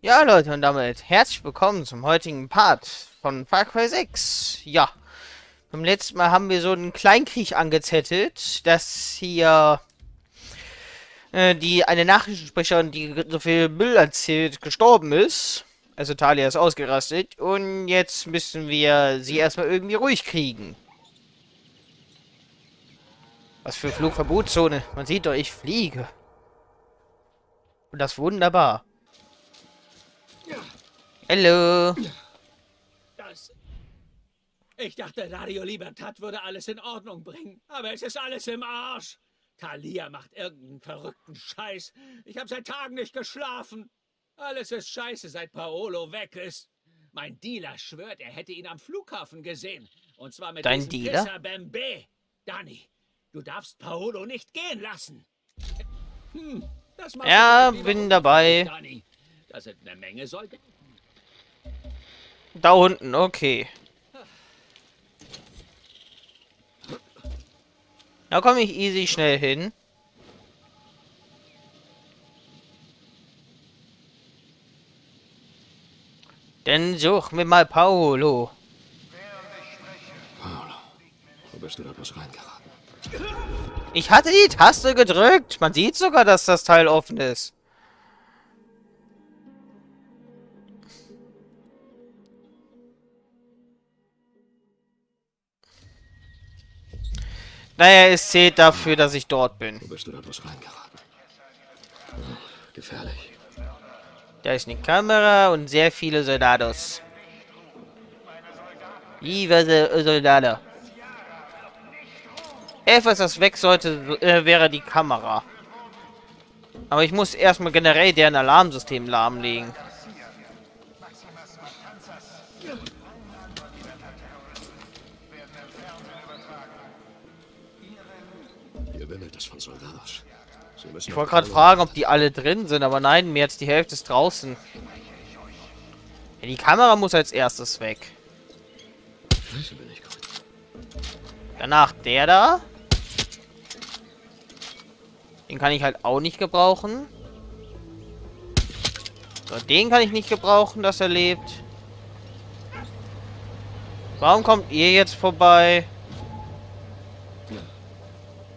Ja, Leute, und damit herzlich willkommen zum heutigen Part von Far Cry 6. Ja, beim letzten Mal haben wir so einen Kleinkrieg angezettelt, dass hier äh, die eine Nachrichtensprecherin, die so viel Müll erzählt, gestorben ist. Also Talia ist ausgerastet und jetzt müssen wir sie erstmal irgendwie ruhig kriegen. Was für Flugverbotszone. Man sieht doch, ich fliege. Und das wunderbar. Hallo. Das. Ich dachte, Radio Libertad würde alles in Ordnung bringen, aber es ist alles im Arsch. Thalia macht irgendeinen verrückten Scheiß. Ich habe seit Tagen nicht geschlafen. Alles ist scheiße, seit Paolo weg ist. Mein Dealer schwört, er hätte ihn am Flughafen gesehen. Und zwar mit Dein diesem Dealer? Pisser Bembe. Dani, du darfst Paolo nicht gehen lassen. Hm, das machst Ja, bin dabei. Dani. Das sind eine Menge Soldaten. Da unten, okay. Da komme ich easy schnell hin. Dann suchen wir mal Paolo. Paolo, wo bist du da bloß reingeraten? Ich hatte die Taste gedrückt. Man sieht sogar, dass das Teil offen ist. Naja, es zählt dafür, dass ich dort bin. Wo bist du da bloß reingeraten? Hm, gefährlich. Da ist eine Kamera und sehr viele Soldados. Liebe Se- Soldaten. Etwas, das weg sollte, äh, wäre die Kamera. Aber ich muss erstmal generell deren Alarmsystem lahmlegen. Wimmelt es von müssen Ich wollte gerade fragen, ob die alle drin sind, aber nein, mehr als die Hälfte ist draußen. Ja, die Kamera muss als erstes weg. Danach der da. Den kann ich halt auch nicht gebrauchen. So, den kann ich nicht gebrauchen, dass er lebt. Warum kommt ihr jetzt vorbei?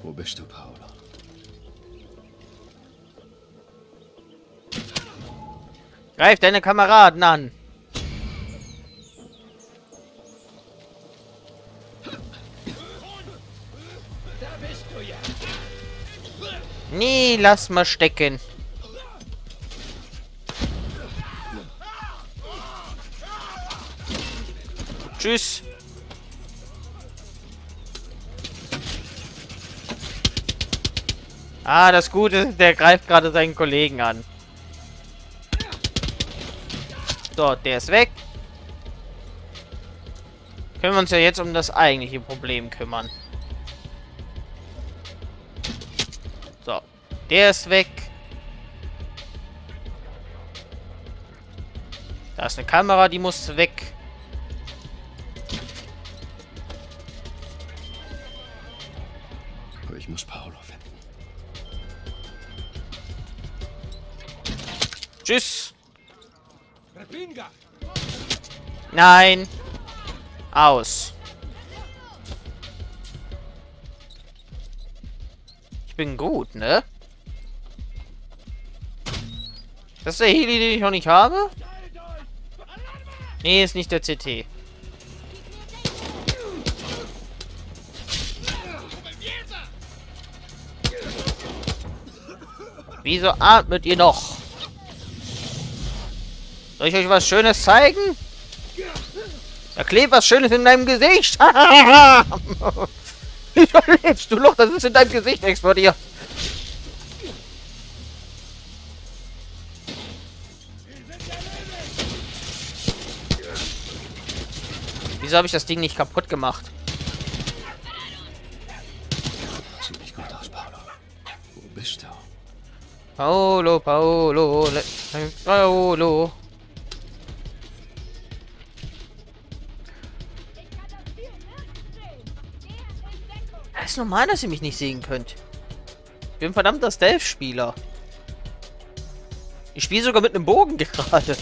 Wo bist du, Paolo? Greif deine Kameraden an. Nee, lass mal stecken. Tschüss. Ah, das Gute ist, der greift gerade seinen Kollegen an. So, der ist weg. Können wir uns ja jetzt um das eigentliche Problem kümmern. So, der ist weg. Da ist eine Kamera, die muss weg. Tschüss. Nein. Aus. Ich bin gut, ne? Das ist der Heli, den ich noch nicht habe? Nee, ist nicht der CT. Wieso atmet ihr noch? Soll ich euch was Schönes zeigen? Da klebt was Schönes in deinem Gesicht. Wie überlebst du noch? Das ist in deinem Gesicht explodiert. Wieso habe ich das Ding nicht kaputt gemacht? Sieht nicht gut aus, Paolo. Wo bist du? Paolo, Paolo, Paolo. Es ist normal, dass ihr mich nicht sehen könnt. Ich bin ein verdammter Stealth-Spieler. Ich spiele sogar mit einem Bogen gerade.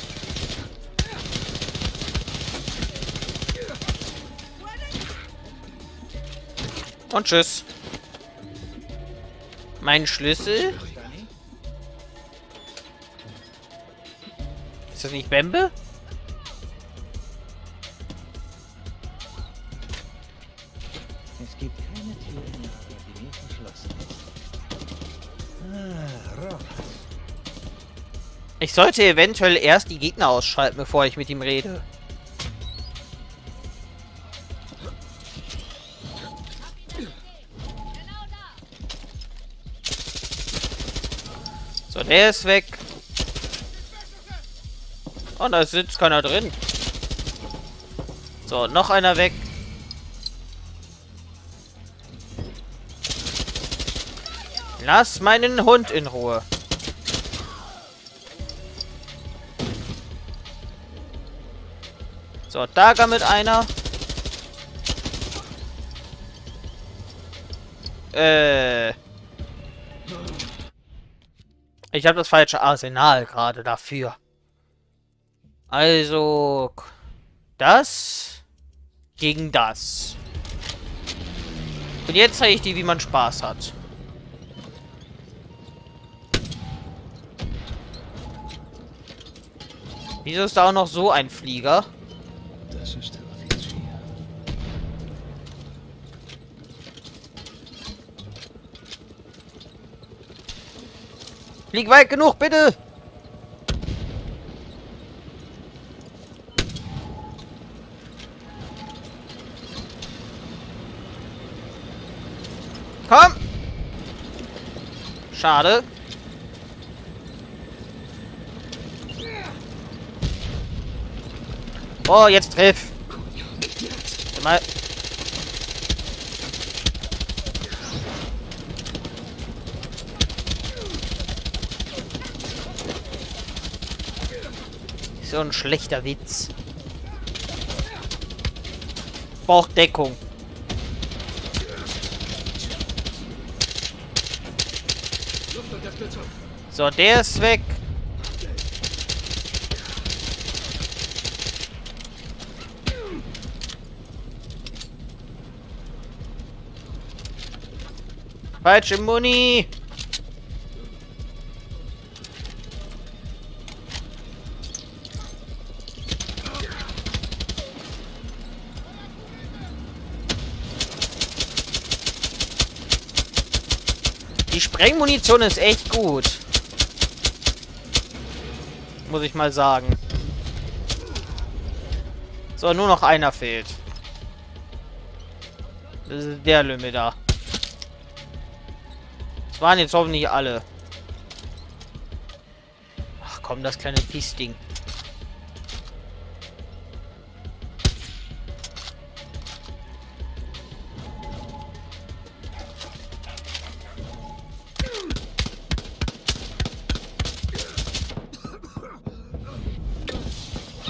Und tschüss. Mein Schlüssel? Ist das nicht Bembe? Ich sollte eventuell erst die Gegner ausschalten, bevor ich mit ihm rede. So, der ist weg. Und da sitzt keiner drin. So, noch einer weg. Lass meinen Hund in Ruhe. So, da mit einer. Äh. Ich habe das falsche Arsenal gerade dafür. Also, das gegen das. Und jetzt zeige ich dir, wie man Spaß hat. Wieso ist da auch noch so ein Flieger? Das ist der Offizier. Flieg weit genug, bitte! Komm! Schade. Oh, jetzt triff! Mal. So ein schlechter Witz. Braucht Deckung. So, der ist weg. Falsche Muni. Die Sprengmunition ist echt gut. Muss ich mal sagen. So, nur noch einer fehlt. Das ist der Lümmel da. Waren jetzt hoffentlich alle. Ach komm, das kleine Pissding.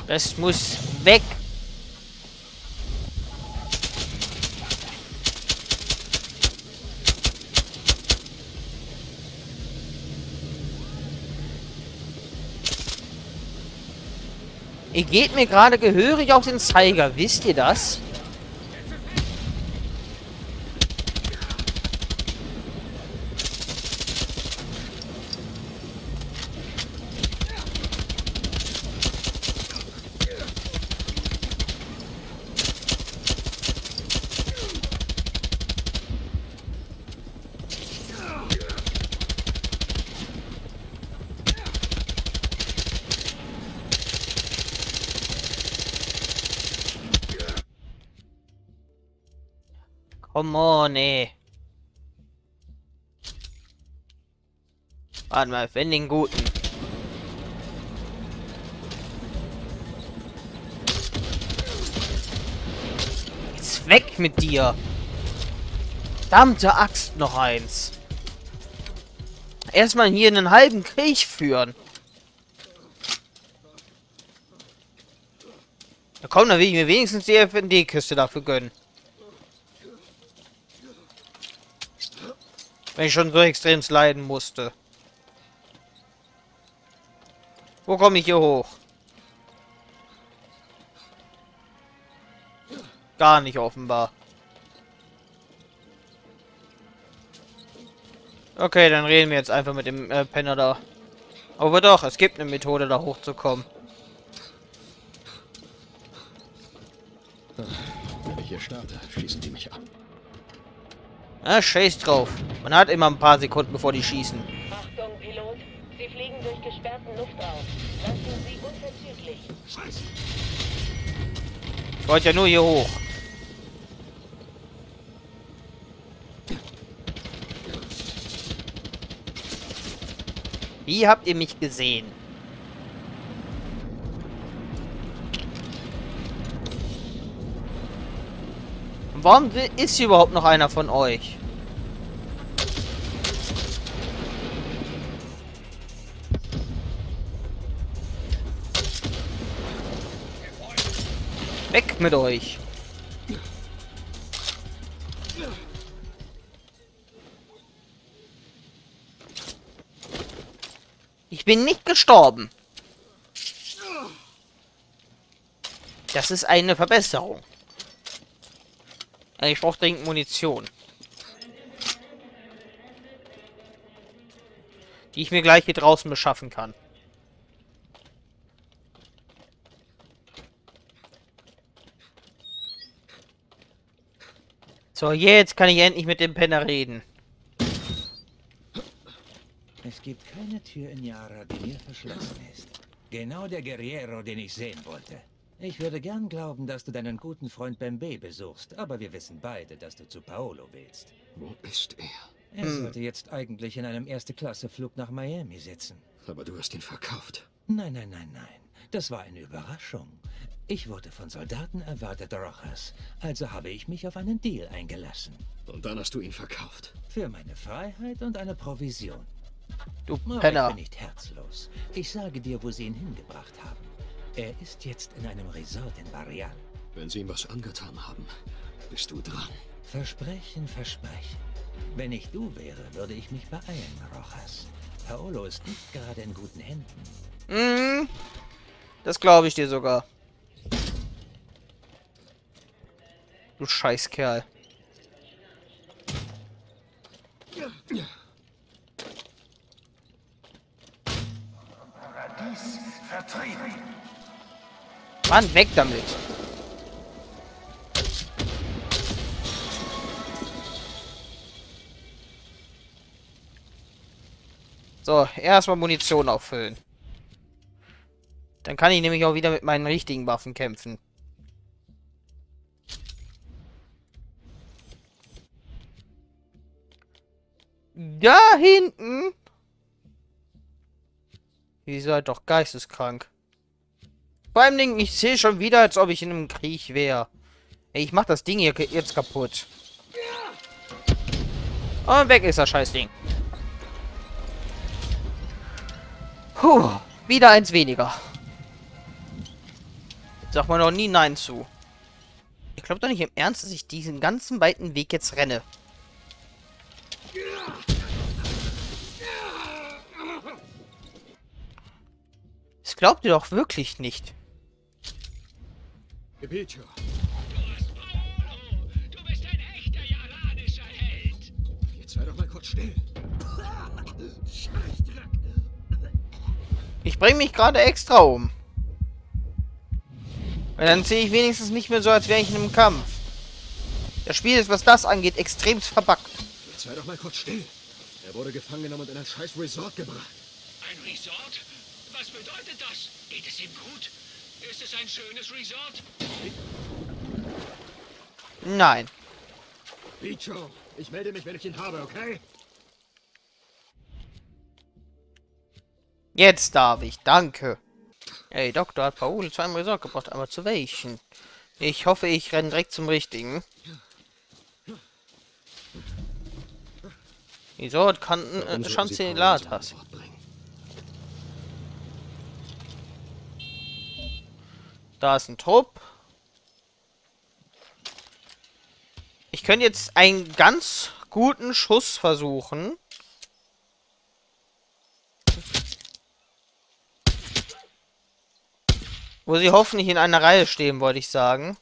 Das muss weg. Ihr geht mir gerade gehörig auf den Zeiger, wisst ihr das? Warte mal, wenn den guten. Jetzt weg mit dir. Verdammte Axt, noch eins. Erstmal hier einen halben Krieg führen. Na komm, dann will ich mir wenigstens die FND-Kiste dafür gönnen. Wenn ich schon so extrem leiden musste. Wo komme ich hier hoch? Gar nicht offenbar. Okay, dann reden wir jetzt einfach mit dem äh, Penner da. Aber doch, es gibt eine Methode, da hochzukommen. Wenn ich hier starte, schießen die mich ab. Ah, scheiß drauf. Man hat immer ein paar Sekunden, bevor die schießen. Achtung, Pilot. Sie fliegen durch gesperrten Luftraum. Lassen Sie unverzüglich. Scheiße. Ich wollte ja nur hier hoch. Wie habt ihr mich gesehen? Warum ist hier überhaupt noch einer von euch? Mit euch! Ich bin nicht gestorben. Das ist eine Verbesserung. Ich brauche dringend Munition. Die ich mir gleich hier draußen beschaffen kann. So, jetzt kann ich endlich mit dem Penner reden. Es gibt keine Tür in Yara, die mir verschlossen ist. Genau der Guerriero, den ich sehen wollte. Ich würde gern glauben, dass du deinen guten Freund Bembe besuchst, aber wir wissen beide, dass du zu Paolo willst. Wo ist er? Er sollte jetzt eigentlich in einem Erste-Klasse-Flug nach Miami sitzen. Aber du hast ihn verkauft. Nein, nein, nein, nein. Das war eine Überraschung. Ich wurde von Soldaten erwartet, Rojas. Also habe ich mich auf einen Deal eingelassen. Und dann hast du ihn verkauft. Für meine Freiheit und eine Provision. Du Aber ich Penner. bin nicht herzlos. Ich sage dir, wo sie ihn hingebracht haben. Er ist jetzt in einem Resort in Barrial. Wenn sie ihm was angetan haben, bist du dran. Versprechen, versprechen. Wenn ich du wäre, würde ich mich beeilen, Rojas. Paolo ist nicht gerade in guten Händen. Mhm. Das glaube ich dir sogar. Du Scheißkerl. Mann, weg damit. So, erstmal Munition auffüllen. Dann kann ich nämlich auch wieder mit meinen richtigen Waffen kämpfen. Da hinten. Ihr seid doch geisteskrank. Vor allem, Ding, ich sehe schon wieder, als ob ich in einem Krieg wäre. Ey, ich mach das Ding hier jetzt kaputt. Und weg ist das Scheißding. Puh, wieder eins weniger. Sag mal noch nie Nein zu. Ich glaube doch nicht im Ernst, dass ich diesen ganzen weiten Weg jetzt renne. Das glaubt ihr doch wirklich nicht. Du bist ein echter jaranischer Held. jetzt sei doch mal kurz still. Ich bringe mich gerade extra um. Weil dann sehe ich wenigstens nicht mehr so, als wäre ich in einem Kampf. Das Spiel ist, was das angeht, extrem verbuggt. Jetzt sei doch mal kurz still. Er wurde gefangen genommen und in ein scheiß Resort gebracht. Ein Resort? Was bedeutet das? Geht es ihm gut? Ist es ein schönes Resort? Nein. Bicho, ich melde mich, wenn ich ihn habe, okay? Jetzt darf ich, danke. Ey, Doktor hat Paul einem Resort gebracht, aber zu welchen? Ich hoffe, ich renne direkt zum richtigen. Resort Kanten äh, Resort bringen? Da ist ein Trupp. Ich könnte jetzt einen ganz guten Schuss versuchen. Wo sie hoffentlich in einer Reihe stehen, wollte ich sagen.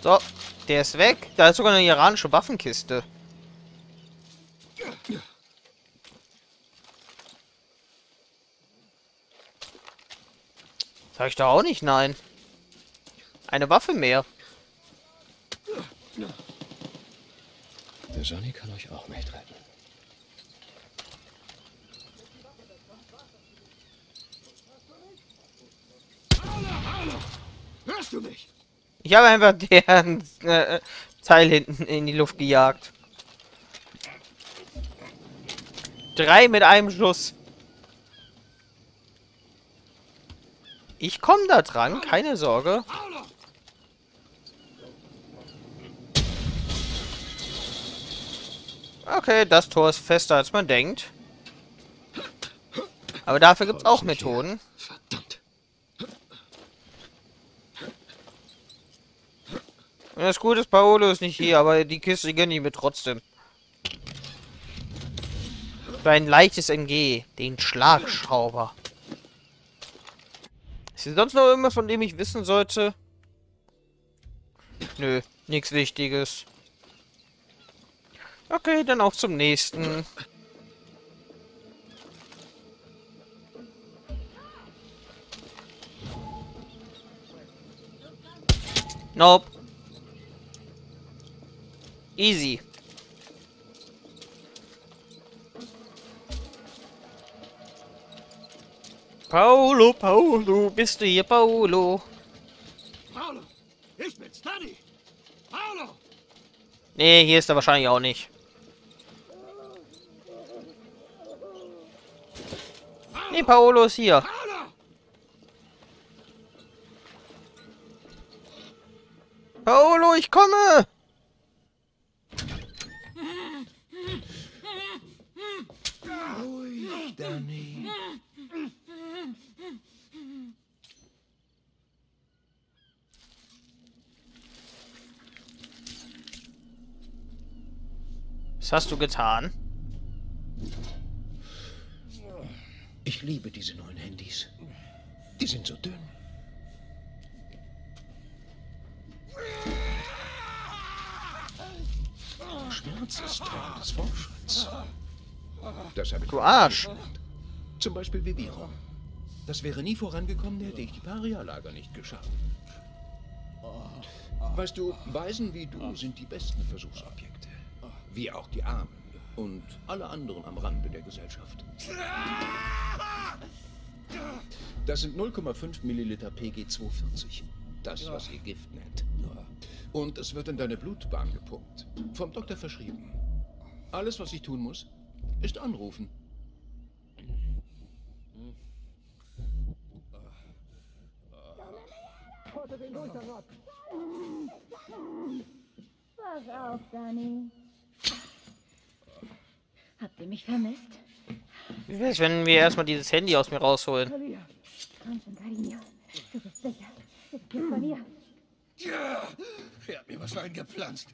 So, der ist weg. Da ist sogar eine iranische Waffenkiste. Sag ich doch auch nicht nein. Eine Waffe mehr. Der Johnny kann euch auch nicht retten. Hörst du mich? Ich habe einfach deren äh, Teil hinten in die Luft gejagt. Drei mit einem Schuss. Ich komme da dran, keine Sorge. Paolo! Okay, das Tor ist fester als man denkt. Aber dafür gibt es auch Methoden. Verdammt. Und das Gute ist, Paolo ist nicht hier, aber die Kiste gönne ich mir trotzdem. Für ein leichtes MG, den Schlagschrauber. Ist hier sonst noch irgendwas, von dem ich wissen sollte? Nö, nichts Wichtiges. Okay, dann auch zum nächsten. Nope. Easy. Paulo, Paulo, bist du hier, Paulo? Paolo! Ich bin's, Danny! Paolo! Nee, hier ist er wahrscheinlich auch nicht. Nee, Paolo ist hier. Paolo! Paolo, ich komme! Ruhig, Danny. Was hast du getan? Ich liebe diese neuen Handys. Die sind so dünn. Schmerz ist Teil des Fortschritts. Das habe ich Du Arsch. Zum Beispiel Viviro. Das wäre nie vorangekommen, hätte ich die Paria-Lager nicht geschafft. Weißt du, Weisen wie du sind die besten Versuchsobjekte. Wie auch die Armen. Und alle anderen am Rande der Gesellschaft. Das sind 0,5 Milliliter PG240. Das, was ihr Gift nennt. Und es wird in deine Blutbahn gepumpt. Vom Doktor verschrieben. Alles, was ich tun muss, ist anrufen. Pass auf, Danny. Habt ihr mich vermisst? Wie wär's, wenn wir erstmal dieses Handy aus mir rausholen? Komm schon, Cariño. Du bist sicher. Bist jetzt bei mir. Ja, er hat mir was eingepflanzt.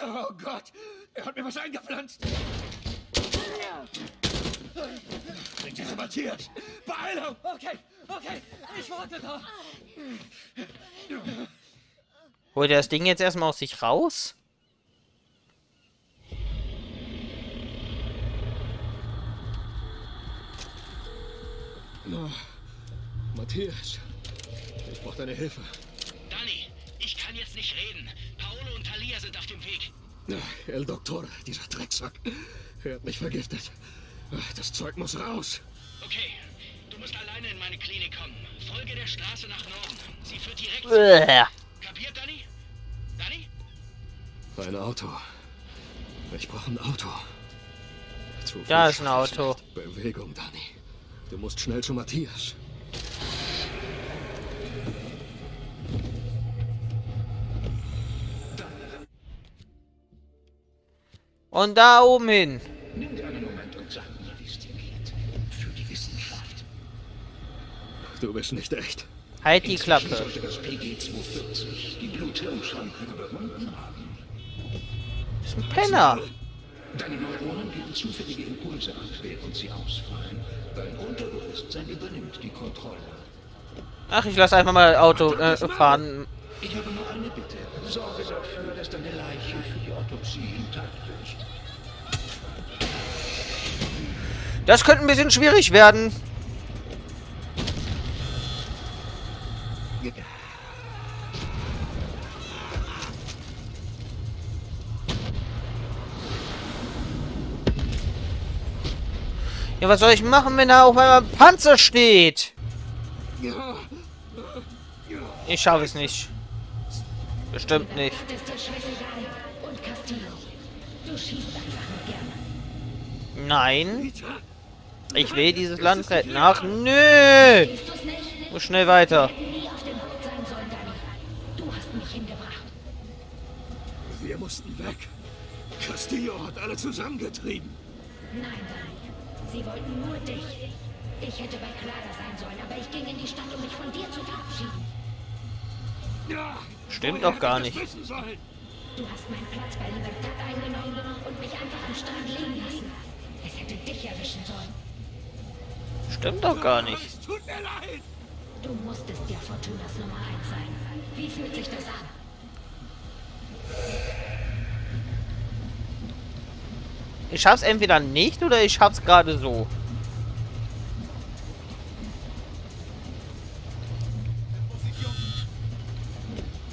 Oh Gott, er hat mir was eingepflanzt. Bring diese Matthias. Beeilung! Okay, okay, ich warte da. Holt er das Ding jetzt erstmal aus sich raus? Matthias, ich brauche deine Hilfe. Danny, ich kann jetzt nicht reden. Paolo und Talia sind auf dem Weg. Ach, El Doktor, dieser Drecksack. Er hat mich vergiftet. Ach, Das Zeug muss raus. Okay, du musst alleine in meine Klinik kommen. Folge der Straße nach Norden. Sie führt direkt. Kapiert, Danny? Danny? Ein Auto. Ich brauche ein Auto. Zu Da ist ein Auto. Bewegung, Danny. Du musst schnell zu Matthias. Und da oben hin. Nimm dir einen Moment und sag mir, wie es dir geht. Für die Wissenschaft. Du bist nicht echt. Halt die Klappe. Sollte das PG240 die Blut-Hirn-Schranke überwunden haben. Das ist ein Penner. Deine Neuronen geben zufällige Impulse ab, während sie ausfallen. Dein Unterbewusstsein übernimmt die Kontrolle. Ach, ich lasse einfach mal Auto äh, fahren. Ich habe nur eine Bitte. Sorge dafür, dass deine Leiche für die Autopsie intakt Das könnte ein bisschen schwierig werden. Ja, was soll ich machen, wenn da auf einmal ein Panzer steht? Ich schaffe es nicht. Bestimmt nicht. Nein. Ich will dieses Land retten. Ach, nö. Muss schnell weiter. Wir mussten weg. Castillo hat alle zusammengetrieben. Nein, Danny. Sie wollten nur dich. Ich hätte bei Clara sein sollen, aber ich ging in die Stadt, um mich von dir zu verabschieden. Ja, Stimmt doch gar nicht. das wissen sollen? Du hast meinen Platz bei Libertad eingenommen und mich einfach am Strand liegen lassen. Es hätte dich erwischen sollen. Stimmt doch gar nicht. Es tut mir leid. Du musstest ja Fortunas Nummer 1 sein. Wie fühlt sich das an? Ich schaff's entweder nicht oder ich schaff's gerade so.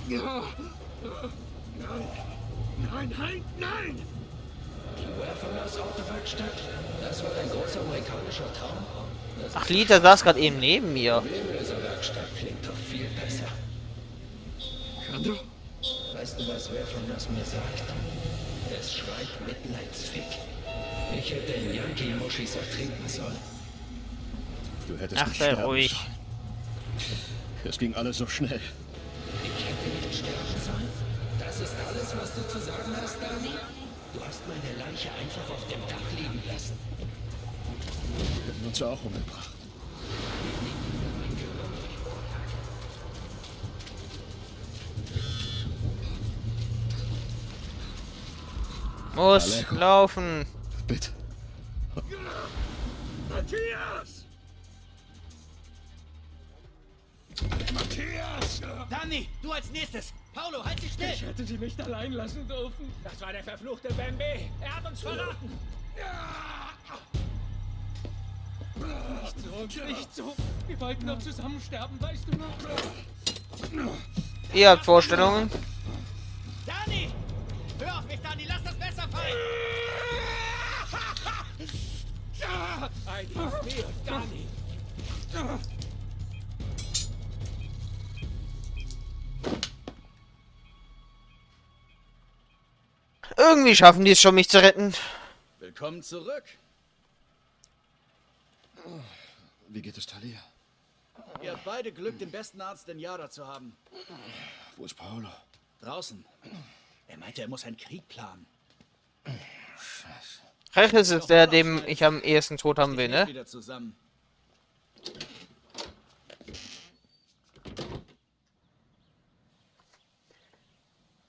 Nein. Nein, nein, nein. Die Warefullers Autowerkstatt? Das war ein großer amerikanischer Traum. Ach, Lita saß gerade eben neben mir. Weißt du, was Warefullers mir sagt? Es schreit Mitleidsfick. Ich hätte den Yankee-Muschis ertrinken sollen. Du hättest Ach, nicht sei ruhig. sollen. Es ging alles so schnell. Ich hätte nicht sterben sollen? Das ist alles, was du zu sagen hast, Dani? Du hast meine Leiche einfach auf dem Dach liegen lassen. Wir hätten uns ja auch umgebracht. Muss Alejo. laufen. Bitte. Matthias! Matthias! Danny, du als nächstes! Paulo, halt dich still! Ich hätte sie nicht allein lassen dürfen. Das war der verfluchte Bambi! Er hat uns verraten! Nicht so, nicht so. Wir wollten doch zusammen sterben, weißt du noch? Ihr habt Vorstellungen? Danny! Hör auf mich, Danny! Lass das Messer fallen! Ein Dios, Danny! Irgendwie schaffen die es schon, mich zu retten. Willkommen zurück. Wie geht es Talia? Ihr habt beide Glück, den besten Arzt in Yara zu haben. Wo ist Paolo? Draußen. Er meinte, er muss einen Krieg planen. Rechnes ist der, dem ich am ehesten tot haben will, ne? Wieder zusammen.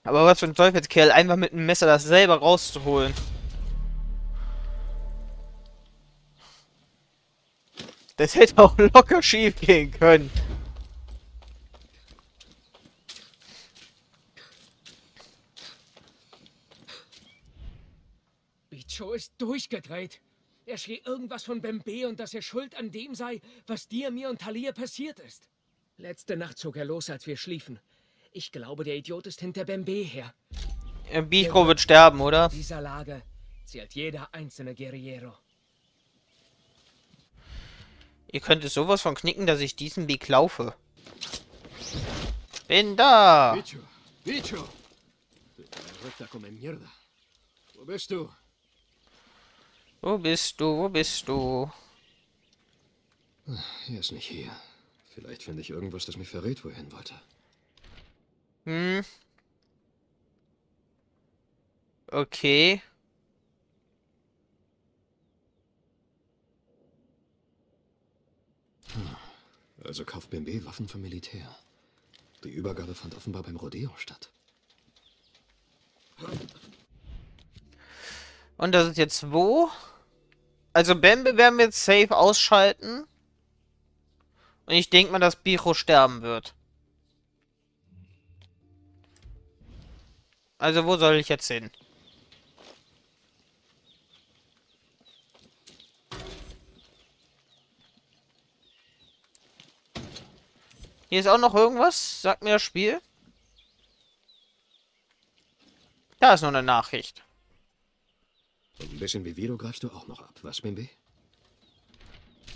Aber was für ein Teufelskerl, einfach mit einem Messer das selber rauszuholen. Das hätte auch locker schief gehen können. Bicho ist durchgedreht. Er schrie irgendwas von Bembe und dass er schuld an dem sei, was dir, mir und Talia passiert ist. Letzte Nacht zog er los, als wir schliefen. Ich glaube, der Idiot ist hinter Bembe her. Bistro wird sterben, oder? Dieser Lage zählt jeder einzelne Guerriero. Ihr könnt es sowas von knicken, dass ich diesen Weg laufe. Bin da! Bicho, Bicho. Wo bist du? Wo bist du? Wo bist du? Er ist nicht hier. Vielleicht finde ich irgendwas, das mir verrät, wo er hin wollte. Hm. Okay. Also kauft BMW Waffen vom Militär. Die Übergabe fand offenbar beim Rodeo statt. Und das ist jetzt wo? Also Bambi werden wir jetzt safe ausschalten. Und ich denke mal, dass Biro sterben wird. Also wo soll ich jetzt hin? Hier ist auch noch irgendwas. Sagt mir das Spiel. Da ist noch eine Nachricht. Und ein bisschen wie Vito greifst du auch noch ab, was, Bimbi?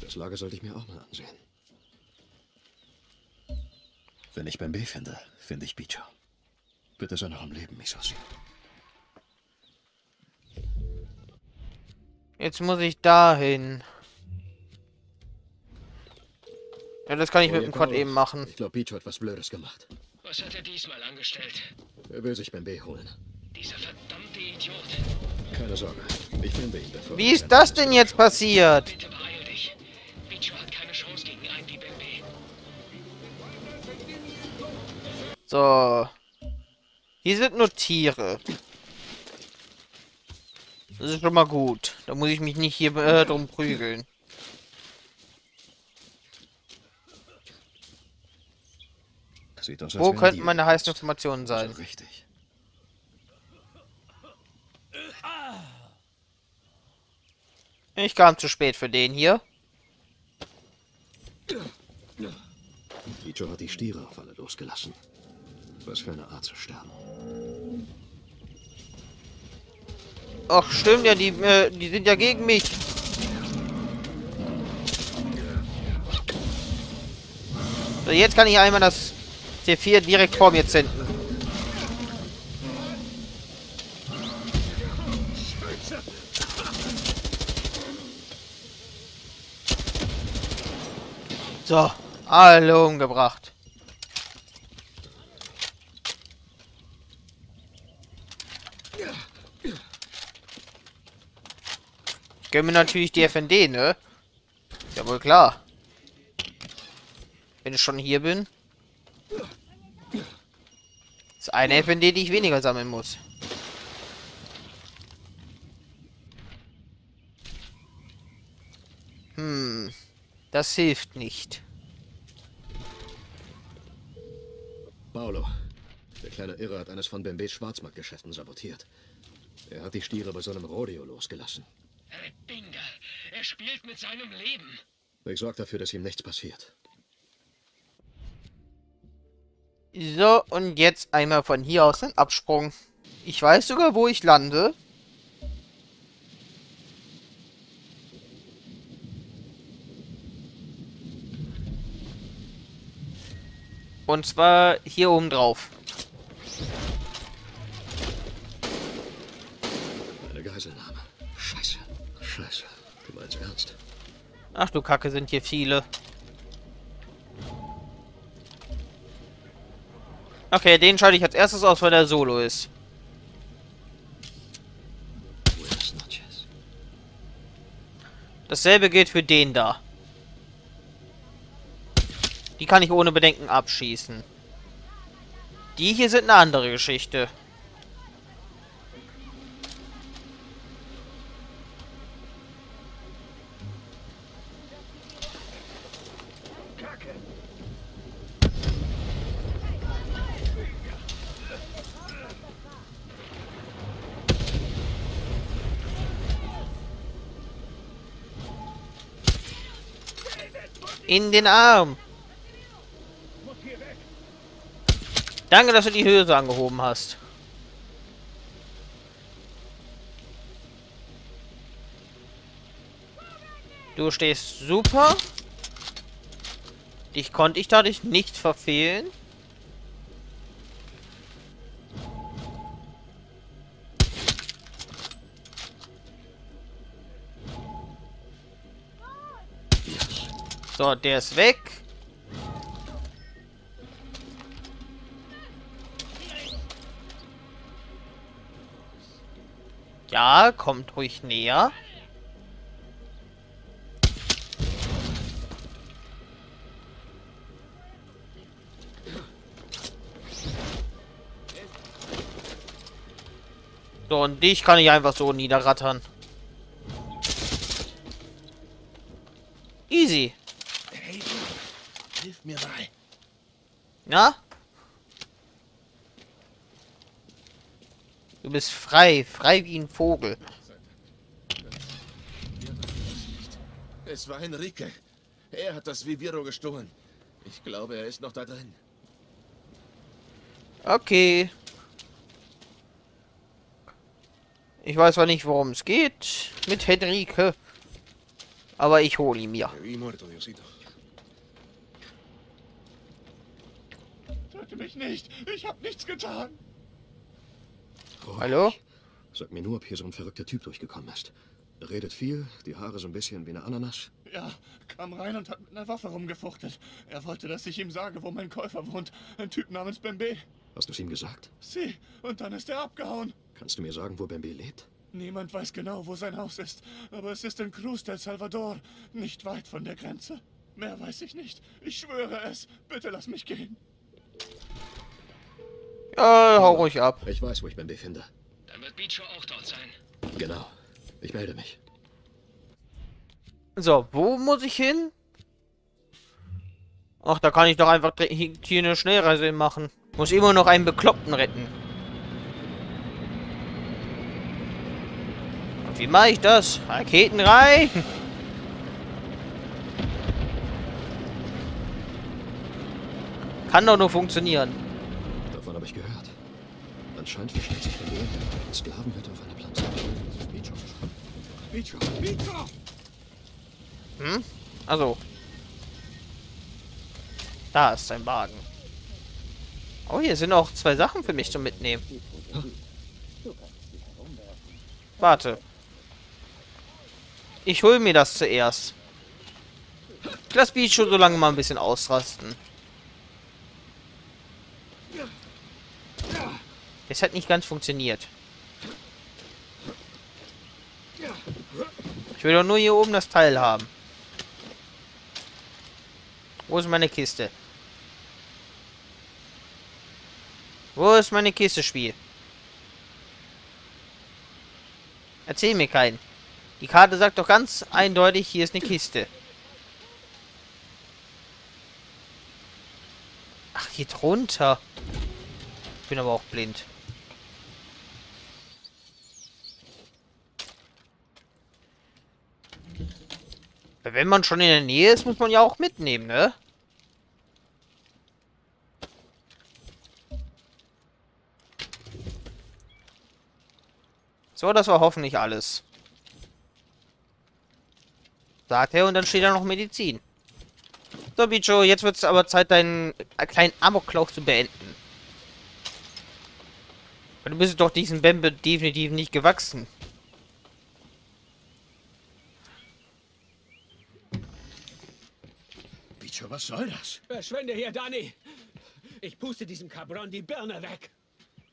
Das Lager sollte ich mir auch mal ansehen. Wenn ich Bambi finde, finde ich Bicho. Bitte sei noch am Leben, Misosi. Jetzt muss ich dahin. Ja, das kann ich mit dem Quad eben machen. Ich glaube, Bicho hat was Blödes gemacht. Was hat er diesmal angestellt? Er will sich Bambi holen. Dieser verdammte Idiot. Keine Sorge. Ich finde ihn bevor. Wie ist das denn jetzt passiert? Bitte beeil dich. Bicho hat keine Chance gegen einen wie Bembe. So. Hier sind nur Tiere. Das ist schon mal gut. Da muss ich mich nicht hier äh, drum prügeln. Aus, Wo könnten meine heißen Informationen sein? Also richtig. Ich kam zu spät für den hier. Bicho hat die Stiere auf alle losgelassen. Was für eine Art zu sterben. Ach, stimmt ja, die, äh, die sind ja gegen mich. So, jetzt kann ich einmal das C4 direkt vor mir zünden. So, alle umgebracht. Ich gönne mir natürlich die FND, ne? Ja wohl klar. Wenn ich schon hier bin. Ist eine FND, die ich weniger sammeln muss. Hm. Das hilft nicht. Paolo. Der kleine Irre hat eines von Bembes Schwarzmarktgeschäften sabotiert. Er hat die Stiere bei so einem Rodeo losgelassen. Hey, Binga. Er spielt mit seinem Leben. Ich sorge dafür, dass ihm nichts passiert. So, und jetzt einmal von hier aus ein Absprung. Ich weiß sogar, wo ich lande. Und zwar hier oben drauf. Eine Geiselnahme. Scheiße. Scheiße. Du meinst ernst? Ach du Kacke, sind hier viele. Okay, den schalte ich als erstes aus, weil der Solo ist. Dasselbe gilt für den da. Die kann ich ohne Bedenken abschießen. Die hier sind eine andere Geschichte. In den Arm. Danke, dass du die Höhe angehoben hast. Du stehst super. Dich konnte ich dadurch nicht verfehlen. So, der ist weg. Ja, kommt ruhig näher. So, und dich kann ich einfach so niederrattern. Easy. Hey, hilf mir mal. Ja? Du bist frei, frei wie ein Vogel. Es war Enrique. Er hat das Viviro gestohlen. Ich glaube, er ist noch da drin. Okay. Ich weiß zwar nicht, worum es geht mit Henrike, aber ich hole ihn mir. Töte mich nicht. Ich habe nichts getan. Hallo? Sag mir nur, ob hier so ein verrückter Typ durchgekommen ist. Redet viel, die Haare so ein bisschen wie eine Ananas. Ja, kam rein und hat mit einer Waffe rumgefuchtelt. Er wollte, dass ich ihm sage, wo mein Käufer wohnt. Ein Typ namens Bembe. Hast du es ihm gesagt? Sie, und dann ist er abgehauen. Kannst du mir sagen, wo Bembe lebt? Niemand weiß genau, wo sein Haus ist, aber es ist in Cruz del Salvador, nicht weit von der Grenze. Mehr weiß ich nicht. Ich schwöre es. Bitte lass mich gehen. Ja, hau ruhig ab. Ich weiß, wo ich Bembe finde. Dann wird Bicho auch dort sein. Genau. Ich melde mich. So, wo muss ich hin? Ach, da kann ich doch einfach hier eine Schnellreise machen. Muss immer noch einen Bekloppten retten. Und wie mache ich das? Raketen rein! Kann doch nur funktionieren. Davon habe ich gehört. Anscheinend versteckt sich der Lehrer in Sklavenhütte auf einer Plantage. Bicho. Bicho, Bicho! Hm? Also. Da ist sein Wagen. Oh, hier sind auch zwei Sachen für mich zum Mitnehmen. Warte. Ich hole mir das zuerst. Ich lass Bicho so lange mal ein bisschen ausrasten. Es hat nicht ganz funktioniert. Ich will doch nur hier oben das Teil haben. Wo ist meine Kiste? Wo ist meine Kiste, Spiel? Erzähl mir keinen. Die Karte sagt doch ganz eindeutig, hier ist eine Kiste. Ach, hier drunter. Ich bin aber auch blind. Wenn man schon in der Nähe ist, muss man ja auch mitnehmen, ne? So, das war hoffentlich alles. Sagt er und dann steht da noch Medizin. So, Bicho, jetzt wird es aber Zeit, deinen kleinen Amoklauf zu beenden. Du bist doch diesen Bembe definitiv nicht gewachsen. Bicho, was soll das? Verschwinde hier, Danny. Ich puste diesem Cabron die Birne weg.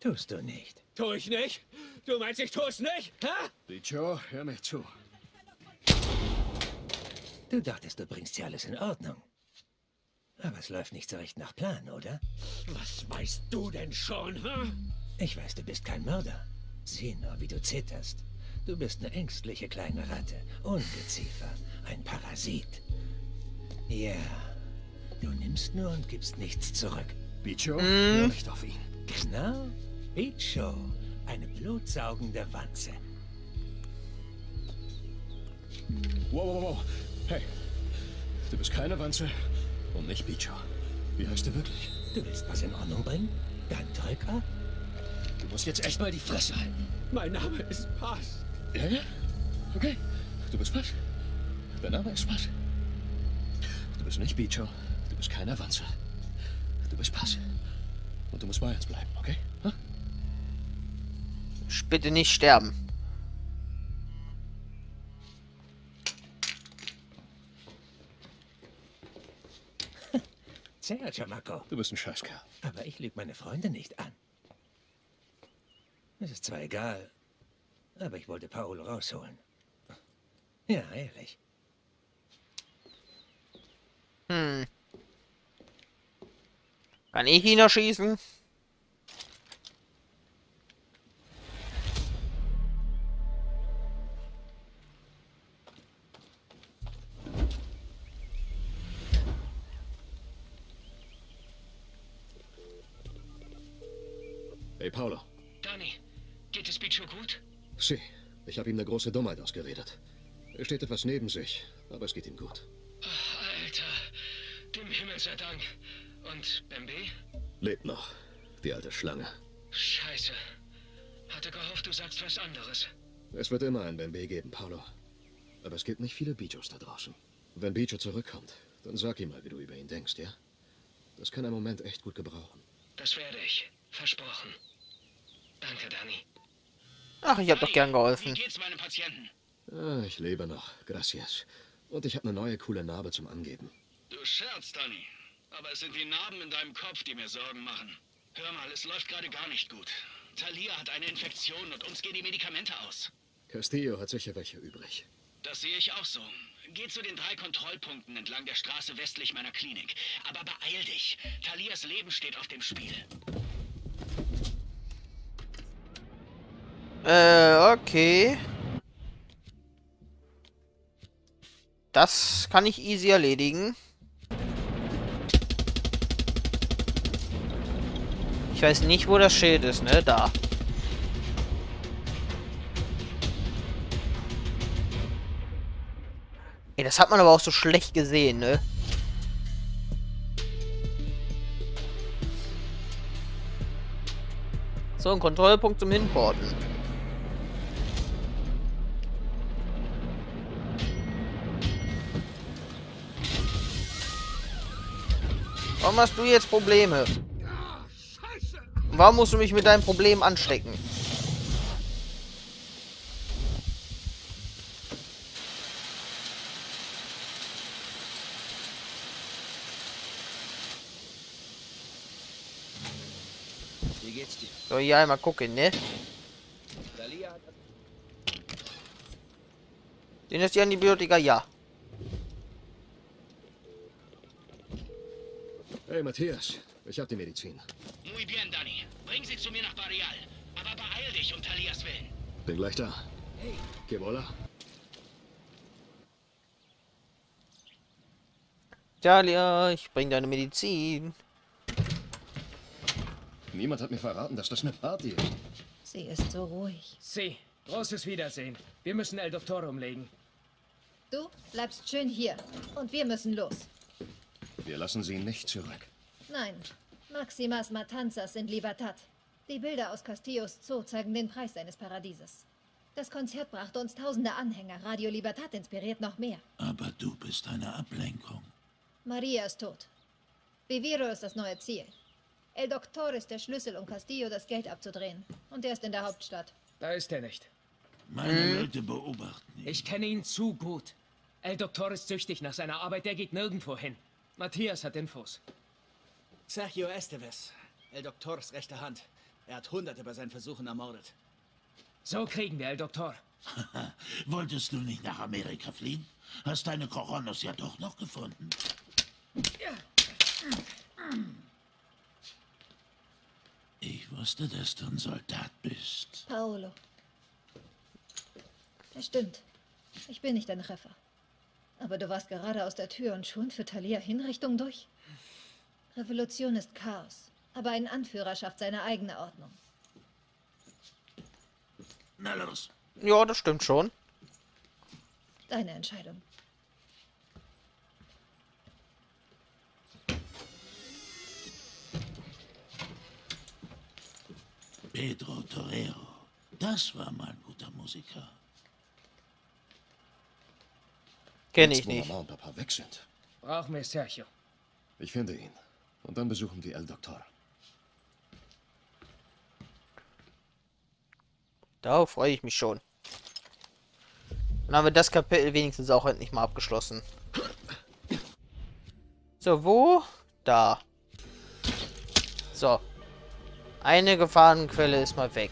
Tust du nicht. Tu ich nicht? Du meinst, ich tu's nicht? Hä? Bicho, hör mir zu. Du dachtest, du bringst hier alles in Ordnung. Aber es läuft nicht so recht nach Plan, oder? Was weißt du denn schon, hä? Ich weiß, du bist kein Mörder. Sieh nur, wie du zitterst. Du bist eine ängstliche kleine Ratte. Ungeziefer. Ein Parasit. Ja. Du nimmst nur und gibst nichts zurück. Bicho, hör nicht auf ihn. Genau. Bicho. Eine blutsaugende Wanze. Wow, wow, wow. Hey. Du bist keine Wanze und nicht Bicho. Wie heißt du wirklich? Du willst was in Ordnung bringen? Dann drück ab. Du musst jetzt echt mal die Fresse halten. Mein Name ist Paz. Ja, ja? Okay. Du bist Paz. Dein Name ist Paz. Du bist nicht Bicho. Du bist keine Wanze. Du bist Paz. Und du musst bei uns bleiben, okay? Ha? Bitte nicht sterben. Sehr, Chamaco. Du bist ein Scheißkerl. Aber ich lüge meine Freunde nicht an. Es ist zwar egal, aber ich wollte Paolo rausholen. Ja, ehrlich. Hm. Kann ich ihn erschießen? Hey, Paolo. Danny, geht es Bicho gut? Sie. Ich habe ihm eine große Dummheit ausgeredet. Er steht etwas neben sich, aber es geht ihm gut. Alter, dem Himmel sei Dank. Und Bembe? Lebt noch, die alte Schlange. Scheiße. Hatte gehofft, du sagst was anderes. Es wird immer ein Bembe geben, Paolo. Aber es gibt nicht viele Bichos da draußen. Wenn Bicho zurückkommt, dann sag ihm mal, wie du über ihn denkst, ja? Das kann er im Moment echt gut gebrauchen. Das werde ich. Versprochen. Danke, Danny. Ach, ich hab doch gern geholfen. Wie geht's meinem Patienten? Ah, ich lebe noch, gracias. Und ich habe eine neue coole Narbe zum Angeben. Du scherzt, Danny. Aber es sind die Narben in deinem Kopf, die mir Sorgen machen. Hör mal, es läuft gerade gar nicht gut. Talia hat eine Infektion und uns gehen die Medikamente aus. Castillo hat sicher welche übrig. Das sehe ich auch so. Geh zu den drei Kontrollpunkten entlang der Straße westlich meiner Klinik. Aber beeil dich. Talias Leben steht auf dem Spiel. Äh, okay. Das kann ich easy erledigen. Ich weiß nicht, wo das Schild ist, ne? Da. Ey, das hat man aber auch so schlecht gesehen, ne? So, ein Kontrollpunkt zum Hinporten. Warum hast du jetzt Probleme? Warum musst du mich mit deinem Problem anstecken? Wie geht's dir? So, hier einmal gucken, ne? Sind das die Antibiotika? Ja. Hey, Matthias, ich habe die Medizin. Muy bien, Danny. Bring sie zu mir nach Barrial. Aber beeil dich um Talias Willen. Bin gleich da. Hey. Que bola? Talia, ich bring deine Medizin. Niemand hat mir verraten, dass das eine Party ist. Sie ist so ruhig. Sie, großes Wiedersehen. Wir müssen El Doktor umlegen. Du bleibst schön hier. Und wir müssen los. Wir lassen sie nicht zurück. Nein, Maximas Matanzas in Libertad. Die Bilder aus Castillos Zoo zeigen den Preis seines Paradieses. Das Konzert brachte uns tausende Anhänger. Radio Libertad inspiriert noch mehr. Aber du bist eine Ablenkung. Maria ist tot. Viviro ist das neue Ziel. El Doctor ist der Schlüssel, um Castillo das Geld abzudrehen. Und er ist in der Hauptstadt. Da ist er nicht. Meine Leute beobachten ihn. Ich kenne ihn zu gut. El Doktor ist süchtig nach seiner Arbeit, der geht nirgendwo hin. Matthias hat Infos. Sergio Esteves, El Doktors rechte Hand. Er hat Hunderte bei seinen Versuchen ermordet. So kriegen wir El Doktor. Wolltest du nicht nach Amerika fliehen? Hast deine Coronos ja doch noch gefunden. Ich wusste, dass du ein Soldat bist. Paolo. Es stimmt. Ich bin nicht ein Treffer. Aber du warst gerade aus der Tür und schon für Thalia Hinrichtung durch? Revolution ist Chaos. Aber ein Anführer schafft seine eigene Ordnung. Na los. Ja, das stimmt schon. Deine Entscheidung. Pedro Torero. Das war mal ein guter Musiker. Kenne ich nicht. Mama und Papa weg sind. Brauchen wir Sergio. Ich finde ihn. Und dann besuchen wir El Doktor. Darauf freue ich mich schon. Dann haben wir das Kapitel wenigstens auch endlich mal abgeschlossen. So, wo? Da. So. Eine Gefahrenquelle ist mal weg.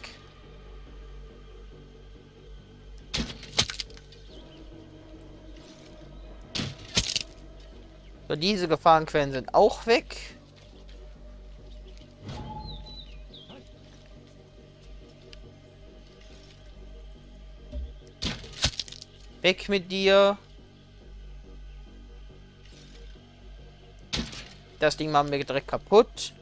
Diese Gefahrenquellen sind auch weg. Weg mit dir. Das Ding machen wir direkt kaputt.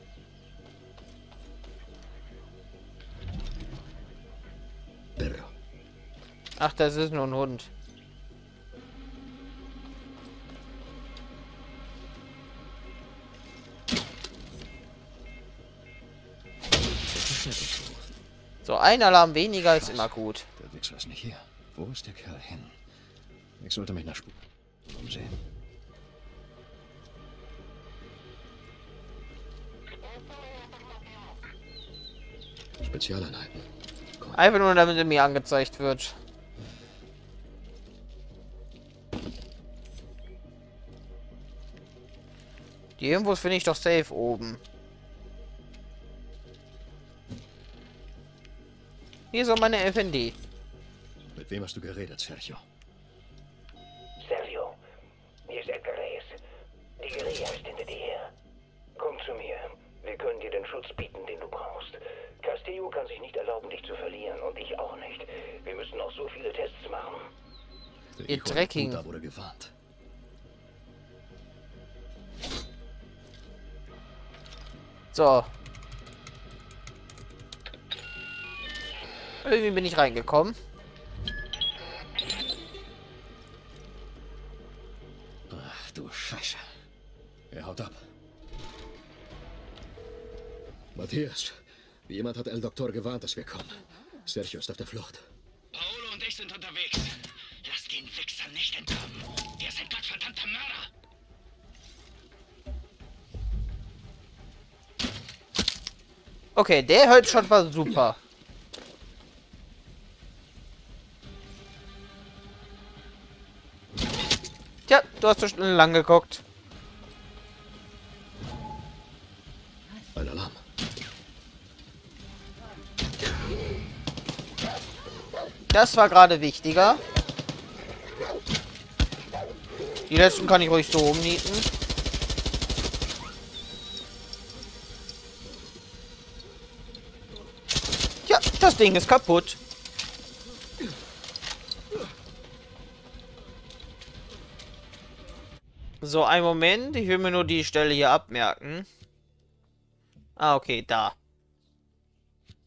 Ach, das ist nur ein Hund. So, ein Alarm weniger ist immer gut. Der Wichser ist nicht hier. Wo ist der Kerl hin? Ich sollte mich nach Spur umsehen. Spezialeinheiten. Einfach nur, damit er mir angezeigt wird. Die Infos finde ich doch safe oben. Hier ist auch meine FND. Mit wem hast du geredet, Sergio? Sergio, hier ist Edgar Reyes. Die Guerilla ist hinter dir her. Komm zu mir. Wir können dir den Schutz bieten, den du brauchst. Castillo kann sich nicht erlauben, dich zu verlieren und ich auch nicht. Wir müssen noch so viele Tests machen. Der Ihr Drecking. Puta wurde gewarnt. So. Irgendwie bin ich reingekommen. Ach du Scheiße. Er haut ab. Matthias, jemand hat El Doktor gewarnt, dass wir kommen. Sergio ist auf der Flucht. Paolo und ich sind unterwegs. Lass den Wichser nicht entkommen. Er ist ein gottverdammter Mörder. Okay, der Headshot war super. Du hast so schnell lang geguckt. Ein Alarm. Das war gerade wichtiger. Die letzten kann ich ruhig so umnieten. Ja, das Ding ist kaputt. So, einen Moment. Ich will mir nur die Stelle hier abmerken. Ah, okay, da.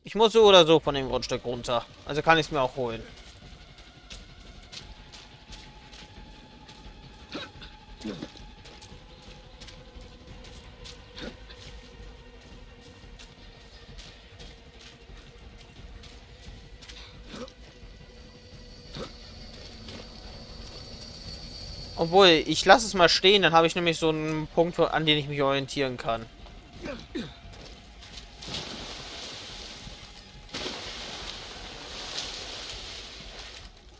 Ich muss so oder so von dem Grundstück runter. Also kann ich es mir auch holen. Obwohl, ich lasse es mal stehen, dann habe ich nämlich so einen Punkt, an den ich mich orientieren kann.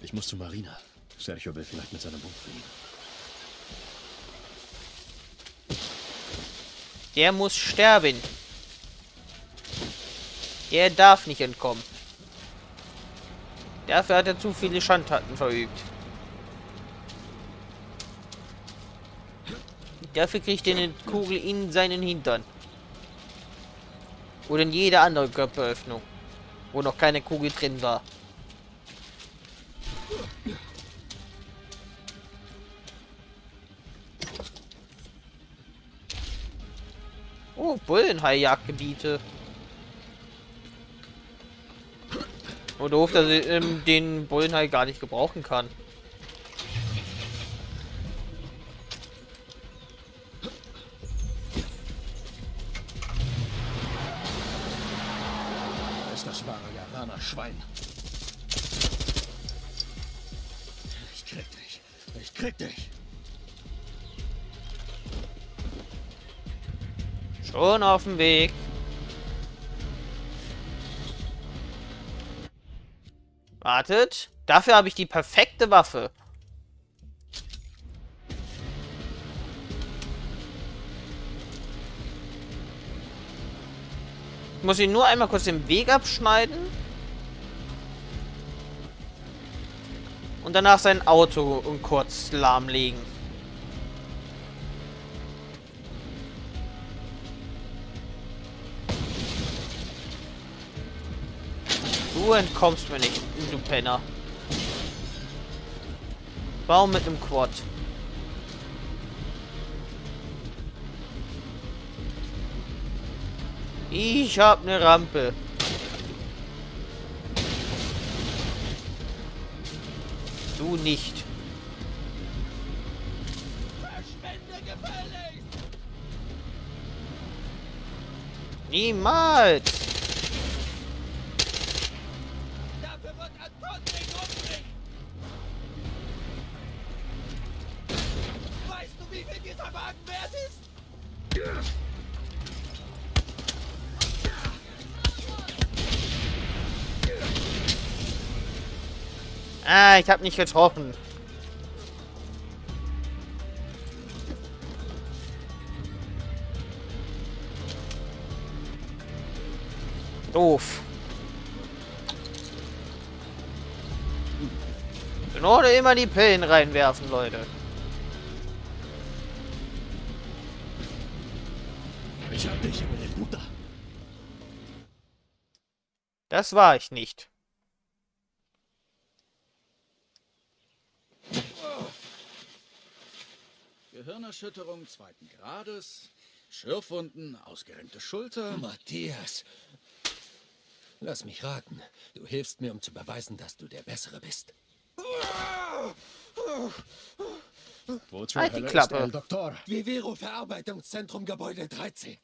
Ich muss zu Marina. Sergio will vielleicht mit seinem Boot fliegen. Der muss sterben. Der darf nicht entkommen. Dafür hat er zu viele Schandtaten verübt. Dafür kriegt er eine Kugel in seinen Hintern. Oder in jede andere Körperöffnung. Wo noch keine Kugel drin war. Oh, Bullenhai-Jagdgebiete. Oh, doof, dass ich ähm, den Bullenhai gar nicht gebrauchen kann. Auf dem Weg. Wartet. Dafür habe ich die perfekte Waffe. Ich muss ihn nur einmal kurz den Weg abschneiden. Und danach sein Auto kurz lahmlegen. Du entkommst mir nicht, du Penner. Warum mit einem Quad? Ich hab eine Rampe. Du nicht. Niemals! Ah, ich habe nicht getroffen. Doof. Nur immer die Pillen reinwerfen, Leute. Ich hab dich, meine Mutter. Das war ich nicht. Gehirnerschütterung zweiten Grades, Schürfwunden, ausgerenkte Schulter. Matthias, lass mich raten. Du hilfst mir, um zu beweisen, dass du der Bessere bist. Wo zur Halt die Hölle Klappe. ist Doktor? Vivero Verarbeitungszentrum Gebäude 13.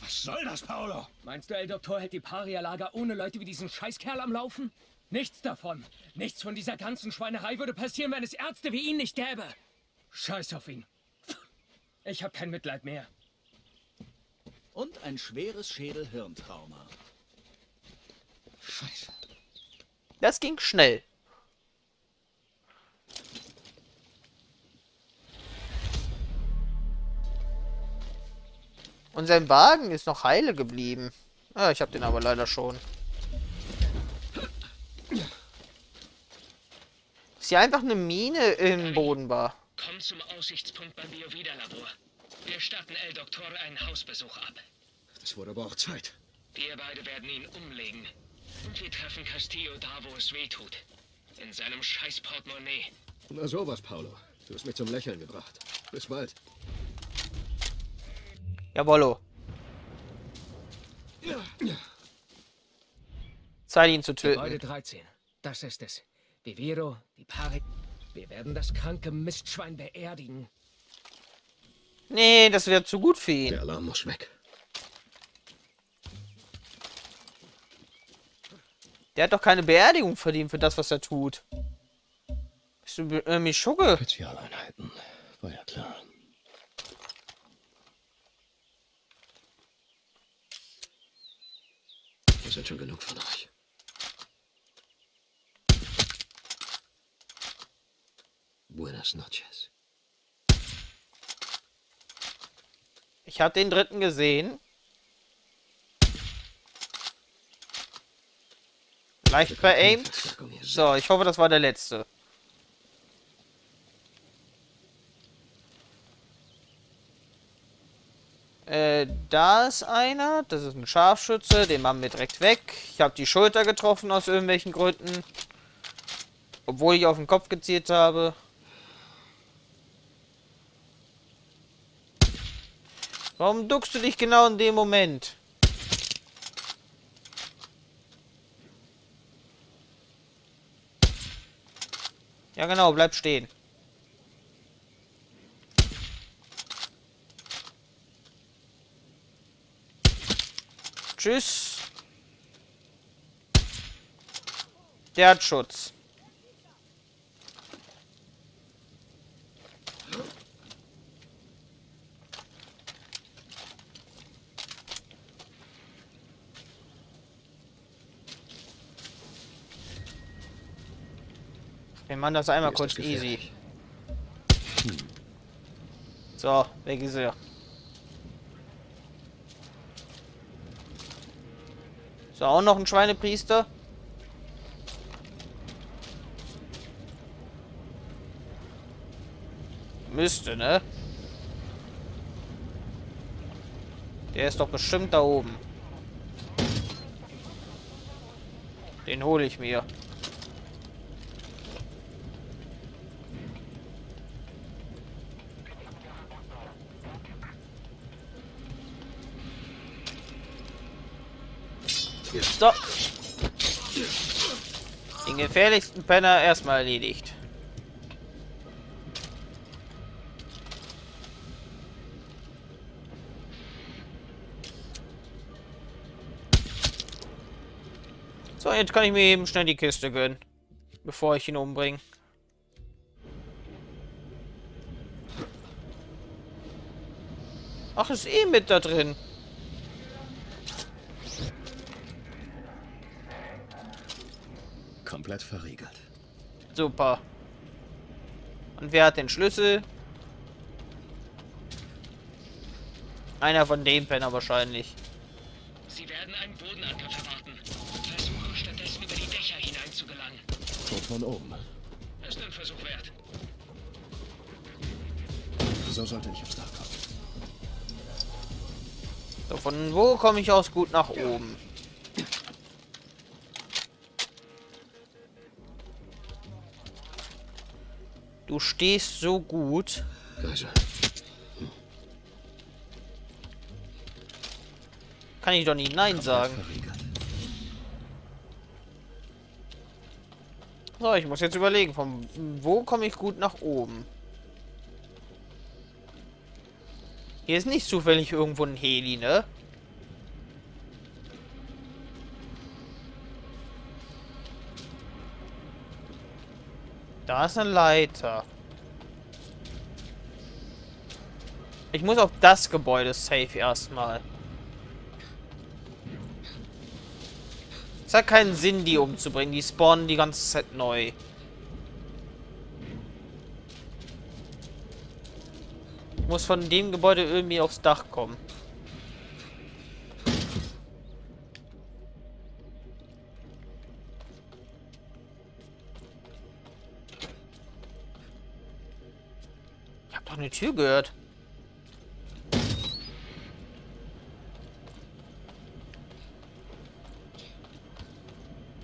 Was soll das, Paolo? Meinst du, El Doktor hält die Paria-Lager ohne Leute wie diesen Scheißkerl am Laufen? Nichts davon. Nichts von dieser ganzen Schweinerei würde passieren, wenn es Ärzte wie ihn nicht gäbe. Scheiß auf ihn. Ich hab kein Mitleid mehr. Und ein schweres Schädel-Hirntrauma. Scheiße. Das ging schnell. Und sein Wagen ist noch heile geblieben. Ah, ich habe den aber leider schon. Ist hier einfach eine Mine im Boden war. Komm zum Aussichtspunkt beim Biovida-Labor. Wir starten El Doktor einen Hausbesuch ab. Das wurde aber auch Zeit. Wir beide werden ihn umlegen. Und wir treffen Castillo da, wo es weh tut. In seinem scheiß Portemonnaie. Na sowas, Paolo. Du hast mich zum Lächeln gebracht. Bis bald. Jawollo. Zeit ihn zu Gebäude töten. 13. Das ist es. Vivero, die Pari... Wir werden das kranke Mistschwein beerdigen. Nee, das wäre zu gut für ihn. Der Alarm muss weg. Der hat doch keine Beerdigung verdient für das, was er tut. Bist du äh, mich Schugge? Spezialeinheiten. War ja klar. Das sind schon genug von euch. Buenas noches. Ich habe den dritten gesehen. Leicht veraimt. So, ich hoffe, das war der letzte. Äh, da ist einer. Das ist ein Scharfschütze. Den machen wir direkt weg. Ich habe die Schulter getroffen aus irgendwelchen Gründen. Obwohl ich auf den Kopf gezielt habe. Warum duckst du dich genau in dem Moment? Ja genau, bleib stehen. Tschüss. Der hat Schutz. Wir machen das einmal kurz das easy. So, weg ist er. So, auch noch ein Schweinepriester. Müsste, ne? Der ist doch bestimmt da oben. Den hole ich mir. So. Den gefährlichsten Penner erstmal erledigt. So, jetzt kann ich mir eben schnell die Kiste gönnen, bevor ich ihn umbringe. Ach, ist eh mit da drin. Komplett verriegelt. Super. Und wer hat den Schlüssel? Einer von dem Penner wahrscheinlich. Sie werden einen Bodenangriff erwarten. Versuche stattdessen über die Dächer hineinzugelangen. Und von oben. Ist ein Versuch wert. So sollte ich aufs Dach kommen. So, von wo komme ich aus gut nach oben? Du stehst so gut. Kann ich doch nicht Nein sagen. So, ich muss jetzt überlegen, von wo komme ich gut nach oben? Hier ist nicht zufällig irgendwo ein Heli, ne? Da ist eine Leiter. Ich muss auf das Gebäude safe erstmal. Es hat keinen Sinn, die umzubringen. Die spawnen die ganze Zeit neu. Ich muss von dem Gebäude irgendwie aufs Dach kommen. Doch eine Tür gehört.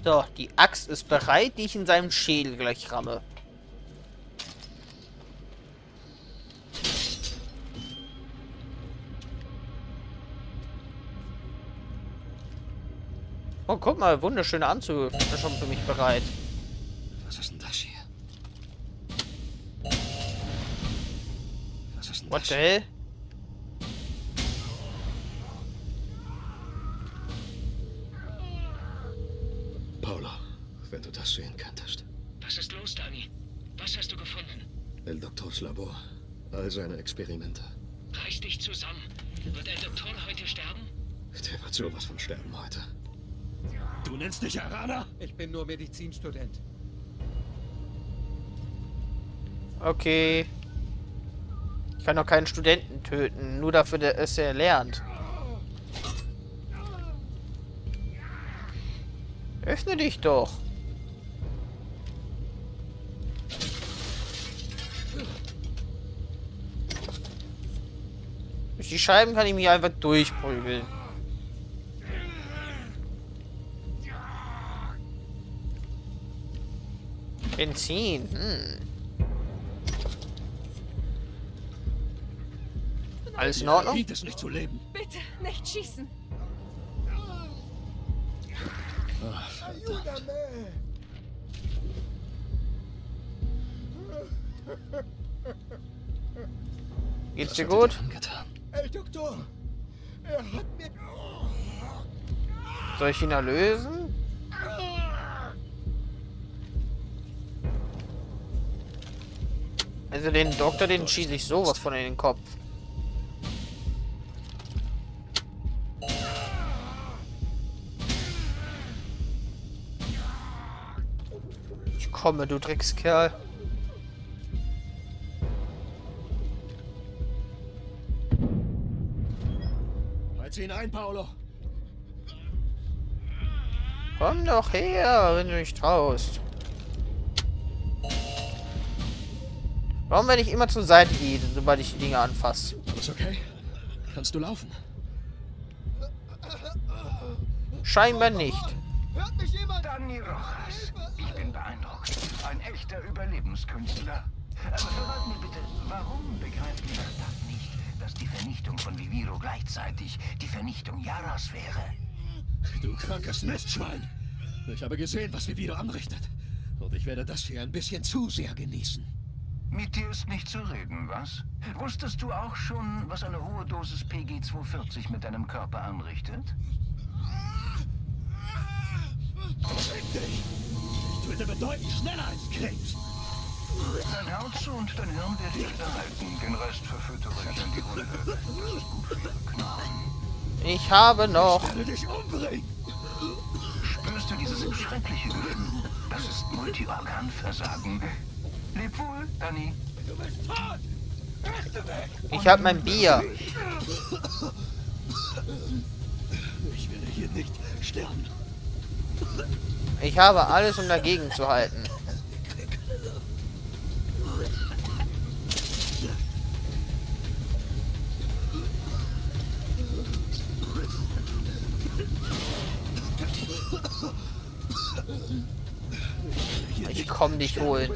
So, die Axt ist bereit, die ich in seinem Schädel gleich ramme. Oh, guck mal, wunderschöne Anzüge. Ist schon für mich bereit. What the hell? Paolo, wenn du das sehen könntest. Was ist los, Dani? Was hast du gefunden? El Doktors Labor. All seine Experimente. Reiß dich zusammen. Wird der Doktor heute sterben? Der wird sowas von sterben heute. Du nennst dich Arana? Ich bin nur Medizinstudent. Okay. Ich kann doch keinen Studenten töten, nur dafür, dass er lernt. Öffne dich doch. Durch die Scheiben kann ich mich einfach durchprügeln. Benzin, hm. Alles in Ordnung? Gibt es nicht zu leben. Bitte, nicht schießen. Verdammt. Geht's dir gut? El Doktor! Er hat mir... Soll ich ihn erlösen? Also den Doktor, den schieße ich sowas von in den Kopf. Komme, du Dreckskerl. Halt ihn ein, Paolo! Komm doch her, wenn du dich traust. Warum werde ich immer zur Seite gehen, sobald ich die Dinge anfasse? Alles okay? Kannst du laufen? Scheinbar nicht. Hört mich jemand? Dani Rojas. Ich bin beeindruckt. Ein echter Überlebenskünstler. Aber verrat mir bitte, warum begreift Stadt nicht, dass die Vernichtung von Viviro gleichzeitig die Vernichtung Yaras wäre? Du krankes Mistschwein! Ich habe gesehen, was Vivido anrichtet. Und ich werde das hier ein bisschen zu sehr genießen. Mit dir ist nicht zu reden, was? Wusstest du auch schon, was eine hohe Dosis PG-240 mit deinem Körper anrichtet? Fick dich! Ich töte bedeutend schneller als Krebs. Dein zu und dein Hirn werde ich behalten. Den Rest verfüttere ich in die Runde. Das ist gut für ihre Knochen. Ich habe noch. Ich werde dich umbringen. Spürst du dieses schreckliche Gefühl? Das ist Multiorganversagen. Leb wohl, Danny. Du bist tot! Reste weg! Ich habe mein Bier. Ich werde hier nicht sterben. Ich habe alles, um dagegen zu halten. Ich komm dich holen.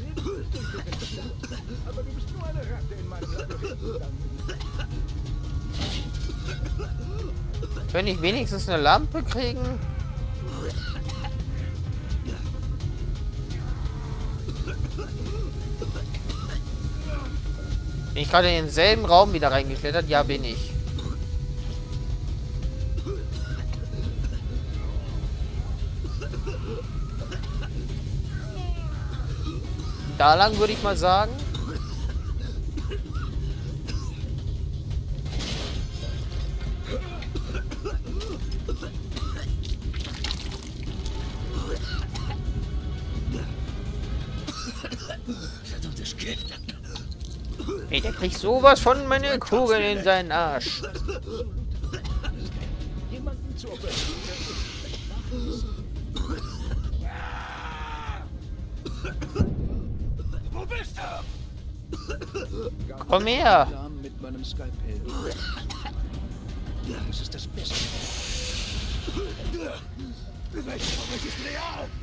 Können ich wenigstens eine Lampe kriegen? Bin ich gerade in denselben Raum wieder reingeklettert? Ja, bin ich. Da lang würde ich mal sagen. Kriegt sowas von meine Kugeln in seinen Arsch. Wo bist du? Komm her. Das ist das Beste.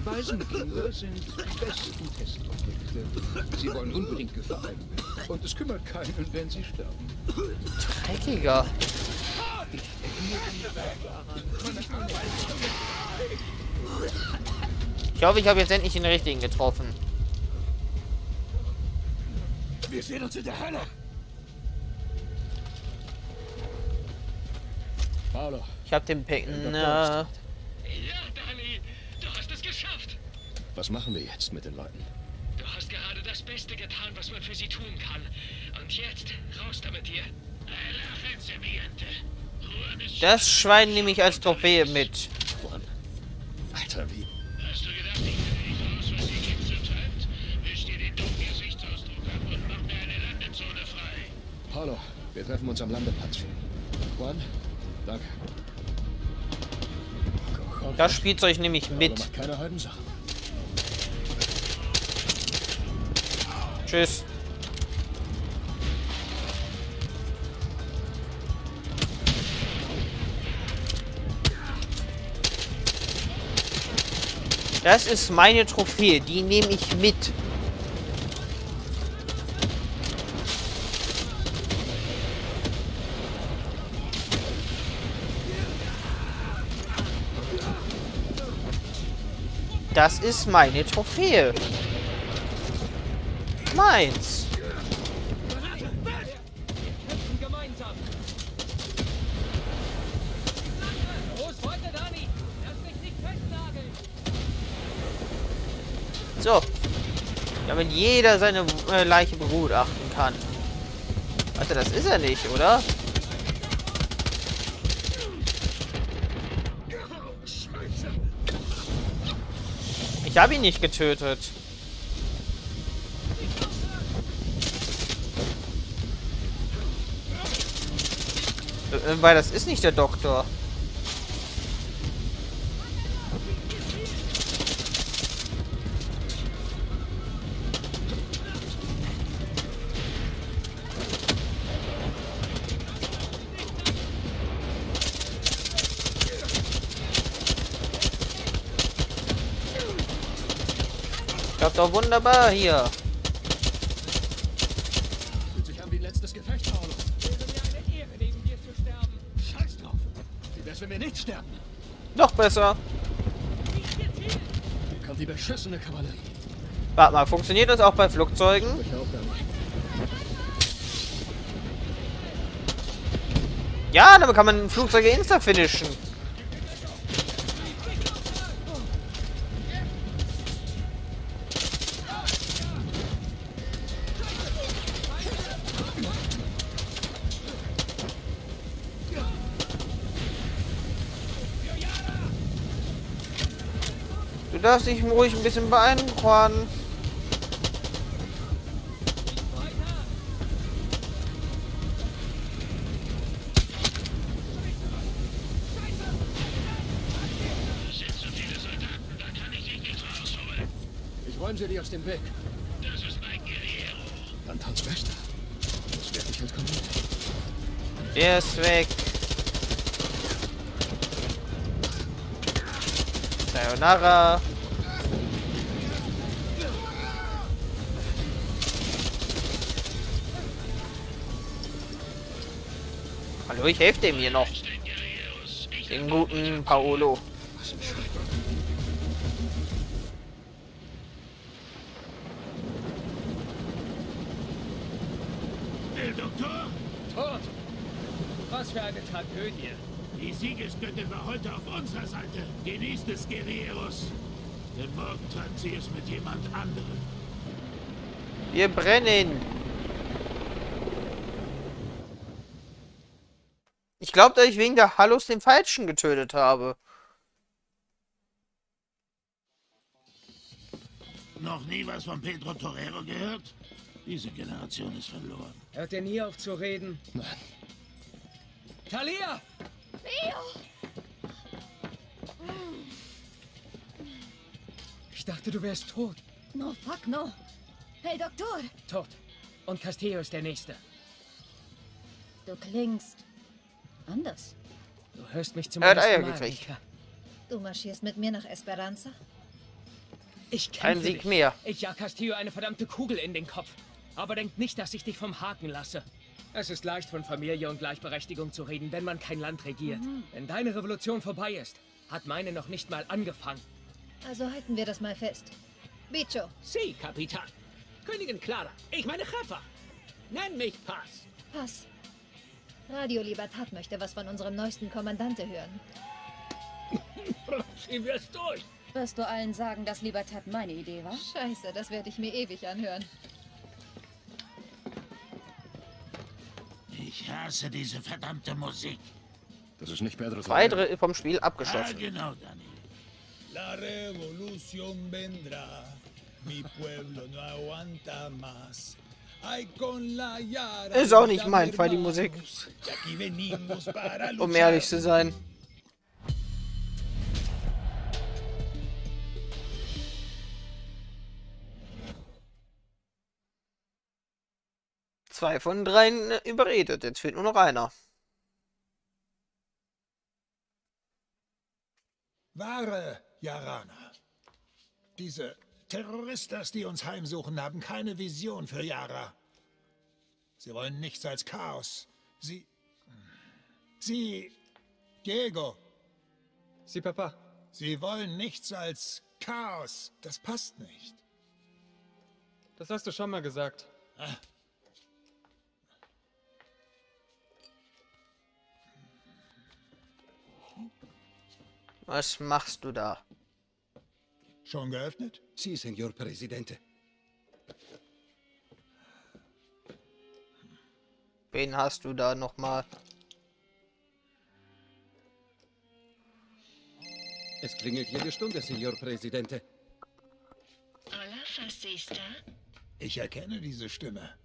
Waisenkinder sind die besten Testobjekte. Sie wollen unbedingt gefallen. Und es kümmert keinen, wenn sie sterben. Dreckiger. Ich hoffe, ich habe jetzt endlich den richtigen getroffen. Wir sehen uns in der Hölle. Paolo, Ich habe den Picken. Äh, Ja, Danny, du hast es geschafft. was machen wir jetzt mit den Leuten? Beste getan, was man für sie tun kann. Und jetzt, raus da mit dir. das Schwein nehme ich als Trophäe mit. Juan. Alter, wie? Hast du gedacht, ich finde nicht raus, was die Kids so treibt? Wisch dir den dummen Gesichtsausdruck ab und mach mir eine Landezone frei. Paolo, wir treffen uns am Landeplatz. Juan, danke. Das Spielzeug nehme ich mit. keine halben Sachen. Tschüss. Das ist meine Trophäe. Die nehme ich mit. Das ist meine Trophäe. Meins. Kämpfen gemeinsam. Los, weiter, Dani. Lass mich festnageln. So. Damit jeder seine äh, Leiche begutachten kann. Warte, das ist er nicht, oder? Ich habe ihn nicht getötet. Weil das ist nicht der Doktor. Klappt doch wunderbar hier. Besser. Nicht jetzt hin. kommt die beschissene Kavallerie. Warte mal, funktioniert das auch bei Flugzeugen? Ja, damit kann man Flugzeuge insta darfst dich ruhig ein bisschen beeilen, Juan. Ich räume sie dir aus dem Weg. Das ist mein Guerrero. Dann tanz fester. Das werde ich als Kommando. Der ist weg. Sayonara. Hallo, ich helfe dem hier noch. Den guten Paolo. El Doktor, Tot! Was für eine Tragödie. die Siegesgöttin war heute auf unserer Seite. Genießt es, Guerrieros. Denn morgen treibt sie es mit jemand anderem. Wir brennen. Glaube, dass ich wegen der Hallos den Falschen getötet habe. Noch nie was von Pedro Torero gehört? Diese Generation ist verloren. Hört ihr nie auf zu reden? Nein. Talia! Ich dachte, du wärst tot. No, fuck, no. Hey, Doktor! Tot. Und Castillo ist der Nächste. Du klingst anders. Du hörst mich zum Er hat Eier Mal, gekriegt. Mika. Du marschierst mit mir nach Esperanza? Ich kämpfe Ein Sieg dich. mehr. Ich jag Castillo eine verdammte Kugel in den Kopf. Aber denk nicht, dass ich dich vom Haken lasse. Es ist leicht, von Familie und Gleichberechtigung zu reden, wenn man kein Land regiert. Wenn deine Revolution vorbei ist, hat meine noch nicht mal angefangen. Also halten wir das mal fest. Bicho, Sie, Kapitan. Königin Clara. Ich meine Treffer. Nenn mich Pass. pass. Radio Libertad möchte was von unserem neuesten Kommandante hören. Ziehen wir es durch. Wirst du allen sagen, dass Libertad meine Idee war? Scheiße, das werde ich mir ewig anhören. Ich hasse diese verdammte Musik. Das ist nicht Pedro Zwei. Drittel vom Spiel Ah, abgeschlossen. genau, Dani. La revolución vendrá, mi pueblo no aguanta más. Ist auch nicht mein Fall, die Musik. Um ehrlich zu sein. Zwei von dreien überredet. Jetzt fehlt nur noch einer. Wahre Jarana. Diese Terroristas, die uns heimsuchen, haben keine Vision für Yara. Sie wollen nichts als Chaos. Sie. Sie. Diego. Sie, Papa. Sie wollen nichts als Chaos. Das passt nicht. Das hast du schon mal gesagt. Was machst du da? Schon geöffnet? Sí, señor presidente. Wen hast du da nochmal? Es klingelt jede Stunde, señor presidente. Hola, Fascista. Ich erkenne diese Stimme.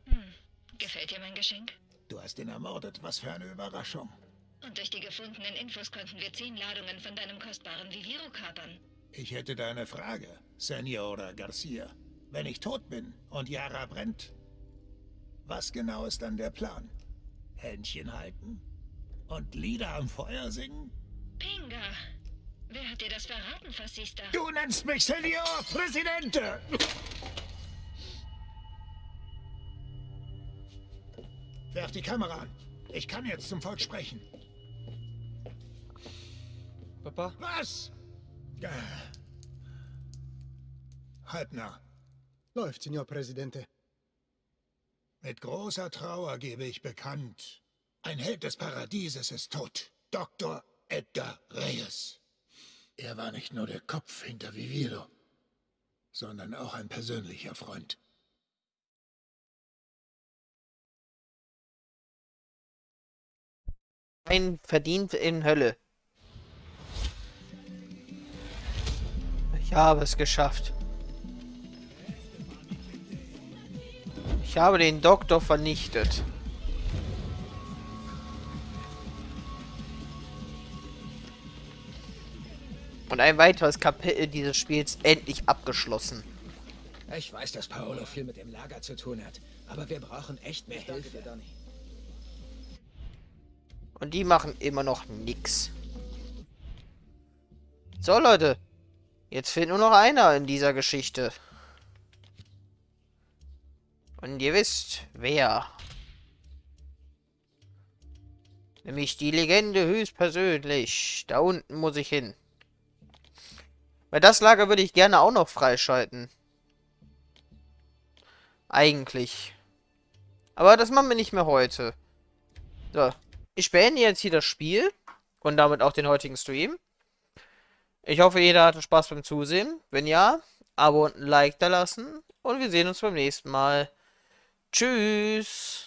Gefällt dir mein Geschenk? Du hast ihn ermordet. Was für eine Überraschung. Und durch die gefundenen Infos konnten wir zehn Ladungen von deinem kostbaren Viviro kapern. Ich hätte da eine Frage, Senora Garcia. Wenn ich tot bin und Yara brennt, was genau ist dann der Plan? Händchen halten? Und Lieder am Feuer singen? Pinga. Wer hat dir das verraten, Fascista? Du nennst mich Senor Presidente! Werf die Kamera an. Ich kann jetzt zum Volk sprechen. Papa? Was? Halbnah. Läuft, Signor Presidente. Mit großer Trauer gebe ich bekannt. Ein Held des Paradieses ist tot. Dr. Edgar Reyes. Er war nicht nur der Kopf hinter Viviro, sondern auch ein persönlicher Freund. Ein verdient in Hölle. Ich habe es geschafft. Ich habe den Doktor vernichtet. Und ein weiteres Kapitel dieses Spiels endlich abgeschlossen. Ich weiß, dass Paolo viel mit dem Lager zu tun hat, aber wir brauchen echt mehr Hilfe. Und die machen immer noch nix. So, Leute. Jetzt fehlt nur noch einer in dieser Geschichte. Und ihr wisst, wer. Nämlich die Legende höchstpersönlich. Da unten muss ich hin. Weil das Lager würde ich gerne auch noch freischalten. Eigentlich. Aber das machen wir nicht mehr heute. So. Ich beende jetzt hier das Spiel. Und damit auch den heutigen Stream. Ich hoffe, jeder hatte Spaß beim Zusehen. Wenn ja, Abo und ein Like da lassen. Und wir sehen uns beim nächsten Mal. Tschüss.